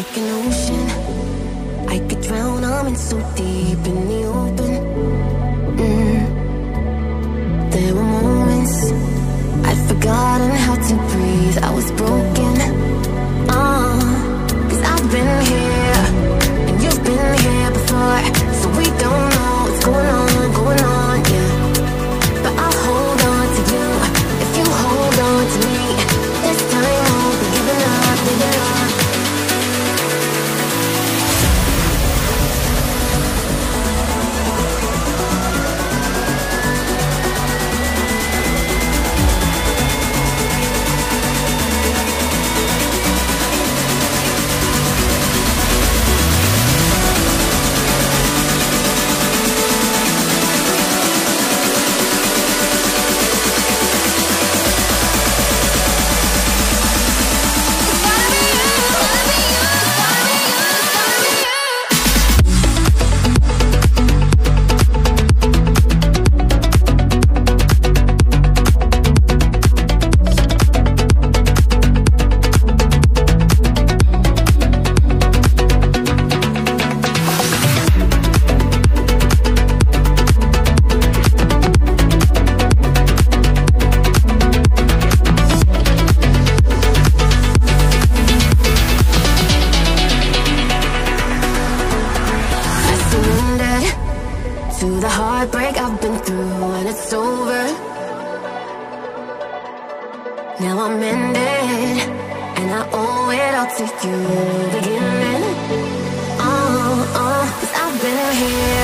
like an ocean. I could drown, I'm in so deep over Through the heartbreak I've been through and it's over. Now I'm ended And I owe it all to you beginning Oh, oh, cause I've been here.